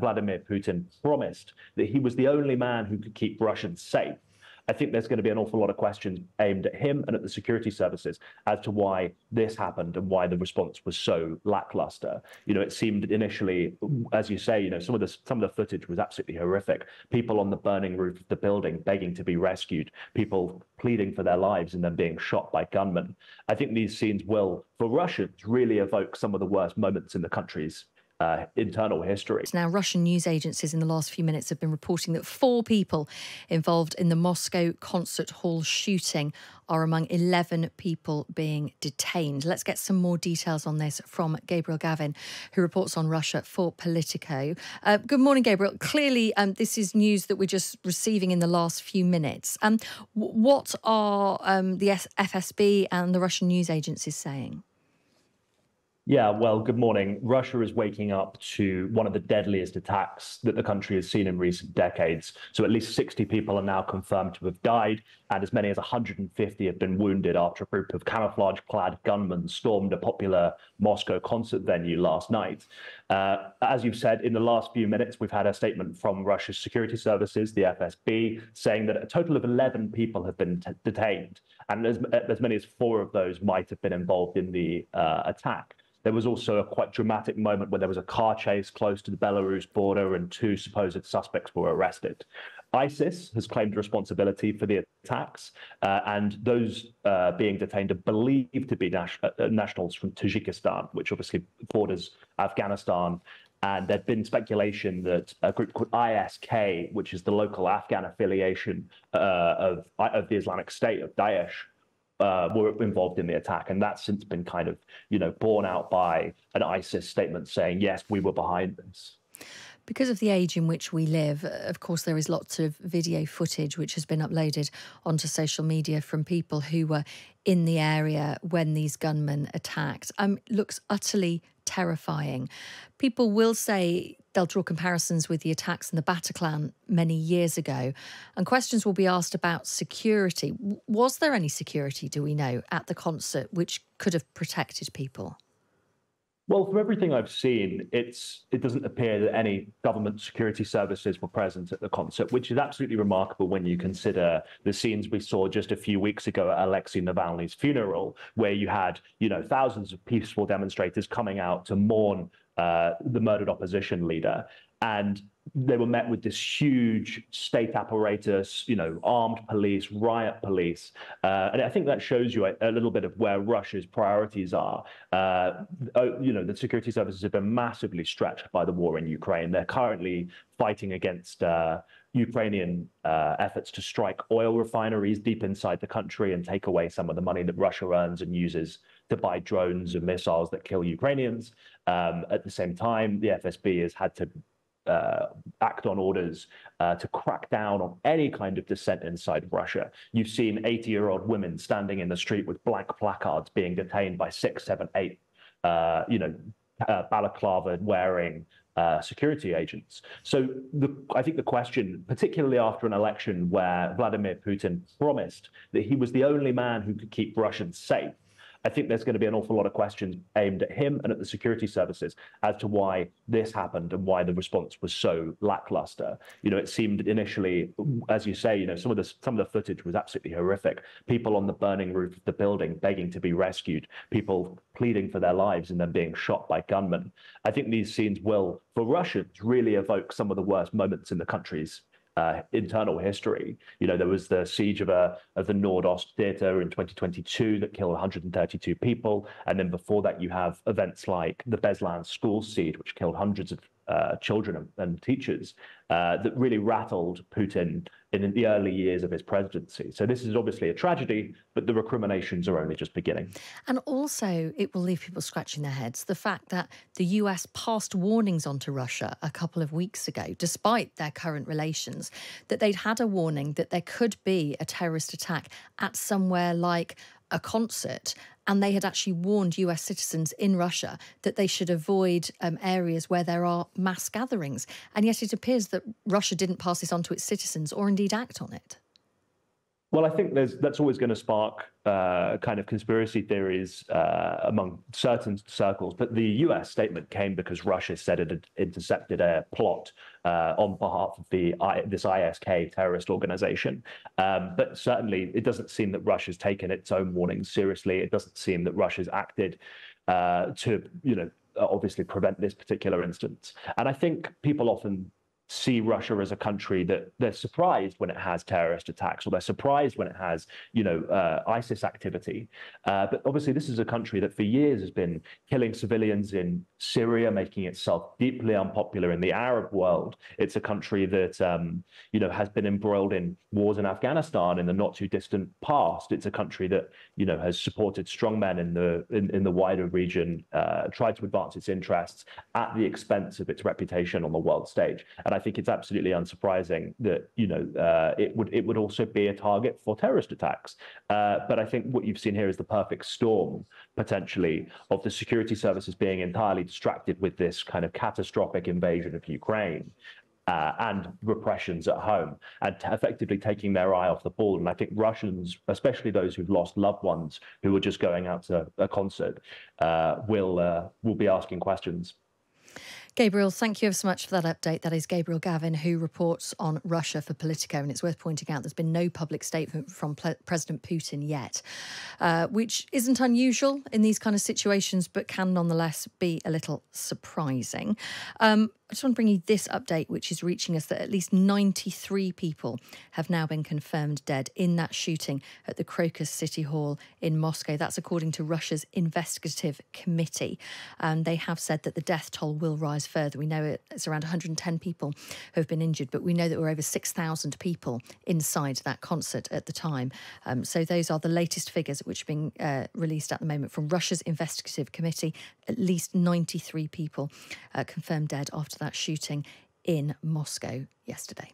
Vladimir Putin promised that he was the only man who could keep Russians safe. I think there's going to be an awful lot of questions aimed at him and at the security services as to why this happened and why the response was so lackluster. You know, it seemed initially, as you say, you know, some of the some of the footage was absolutely horrific. People on the burning roof of the building begging to be rescued, people pleading for their lives and then being shot by gunmen. I think these scenes will, for Russians, really evoke some of the worst moments in the country's uh, internal history. Now, Russian news agencies in the last few minutes have been reporting that four people involved in the Moscow concert hall shooting are among 11 people being detained. Let's get some more details on this from Gabriel Gavin, who reports on Russia for Politico. Uh, good morning, Gabriel. Clearly, um, this is news that we're just receiving in the last few minutes. Um, what are um, the FSB and the Russian news agencies saying? Yeah, well, good morning. Russia is waking up to one of the deadliest attacks that the country has seen in recent decades. So at least 60 people are now confirmed to have died, and as many as 150 have been wounded after a group of camouflage clad gunmen stormed a popular Moscow concert venue last night. Uh, as you've said, in the last few minutes, we've had a statement from Russia's security services, the FSB, saying that a total of 11 people have been detained, and as, as many as four of those might have been involved in the uh, attack. There was also a quite dramatic moment where there was a car chase close to the Belarus border and two supposed suspects were arrested. ISIS has claimed responsibility for the attacks, uh, and those uh, being detained are believed to be nas- uh, nationals from Tajikistan, which obviously borders Afghanistan. And there'd been speculation that a group called ISK, which is the local Afghan affiliation uh, of, of the Islamic State of Daesh, uh, were involved in the attack, and that's since been kind of you know borne out by an ISIS statement saying yes, we were behind this. Because of the age in which we live, of course, there is lots of video footage which has been uploaded onto social media from people who were in the area when these gunmen attacked. Um, looks utterly terrifying. People will say they'll draw comparisons with the attacks in the Bataclan many years ago, and questions will be asked about security. Was there any security, do we know, at the concert which could have protected people? Well, from everything I've seen, it's it doesn't appear that any government security services were present at the concert, which is absolutely remarkable when you consider the scenes we saw just a few weeks ago at Alexei Navalny's funeral, where you had you know thousands of peaceful demonstrators coming out to mourn uh, the murdered opposition leader, and they were met with this huge state apparatus, you know, armed police, riot police, uh, and I think that shows you a, a, little bit of where Russia's priorities are. Uh, oh, you know, the security services have been massively stretched by the war in Ukraine. They're currently fighting against. Uh, Ukrainian uh, efforts to strike oil refineries deep inside the country and take away some of the money that Russia earns and uses to buy drones and missiles that kill Ukrainians. Um, at the same time, the FSB has had to uh, act on orders uh, to crack down on any kind of dissent inside Russia. You've seen 80 year old women standing in the street with blank placards being detained by six, seven, eight, uh, you know, uh, balaclava wearing uh, security agents. So the, I think the question, particularly after an election where Vladimir Putin promised that he was the only man who could keep Russians safe, I think there's going to be an awful lot of questions aimed at him and at the security services as to why this happened and why the response was so lackluster. You know, it seemed initially, as you say, you know, some of the some of the footage was absolutely horrific. People on the burning roof of the building begging to be rescued, people pleading for their lives and then being shot by gunmen. I think these scenes will, for Russians, really evoke some of the worst moments in the country's uh, internal history. You know, there was the siege of a of the Nord-Ost theater in 2022 that killed 132 people, and then before that, you have events like the Beslan school siege, which killed hundreds of uh, children and, teachers uh, that really rattled Putin in the early years of his presidency. So this is obviously a tragedy, but the recriminations are only just beginning. And also, it will leave people scratching their heads. The fact that the US passed warnings onto Russia a couple of weeks ago, despite their current relations, that they'd had a warning that there could be a terrorist attack at somewhere like a concert and they had actually warned US citizens in Russia that they should avoid um, areas where there are mass gatherings. And yet it appears that Russia didn't pass this on to its citizens or indeed act on it. Well, I think there's that's always going to spark uh, kind of conspiracy theories uh, among certain circles. But the U.S. statement came because Russia said it had intercepted a plot uh, on behalf of the this ISK terrorist organization. Um, but certainly, it doesn't seem that Russia's taken its own warnings seriously. It doesn't seem that Russia's acted uh, to, you know, obviously prevent this particular instance. And I think people often see Russia as a country that they're surprised when it has terrorist attacks or they're surprised when it has, you know, uh, ISIS activity. Uh, but obviously, this is a country that for years has been killing civilians in Syria, making itself deeply unpopular in the Arab world. It's a country that, um, you know, has been embroiled in wars in Afghanistan in the not too distant past. It's a country that, you know, has supported strongmen in the in, in the wider region, uh, tried to advance its interests at the expense of its reputation on the world stage. And I think it's absolutely unsurprising that you know uh, it would it would also be a target for terrorist attacks. Uh, but I think what you've seen here is the perfect storm potentially of the security services being entirely distracted with this kind of catastrophic invasion of Ukraine. Uh, and repressions at home, and effectively taking their eye off the ball. And I think Russians, especially those who've lost loved ones who were just going out to a concert, uh, will uh, will be asking questions. Gabriel, thank you so much for that update. That is Gabriel Gavin, who reports on Russia for Politico. And it's worth pointing out there's been no public statement from President Putin yet, uh, which isn't unusual in these kind of situations, but can nonetheless be a little surprising. Um, I just want to bring you this update, which is reaching us that at least 93 people have now been confirmed dead in that shooting at the Crocus City Hall in Moscow. That's according to Russia's investigative committee. And they have said that the death toll will rise further. We know it's around 110 people who have been injured, but we know that there were over 6,000 people inside that concert at the time. Um, so those are the latest figures which are being uh, released at the moment from Russia's investigative committee. At least 93 people uh, confirmed dead after that shooting in Moscow yesterday.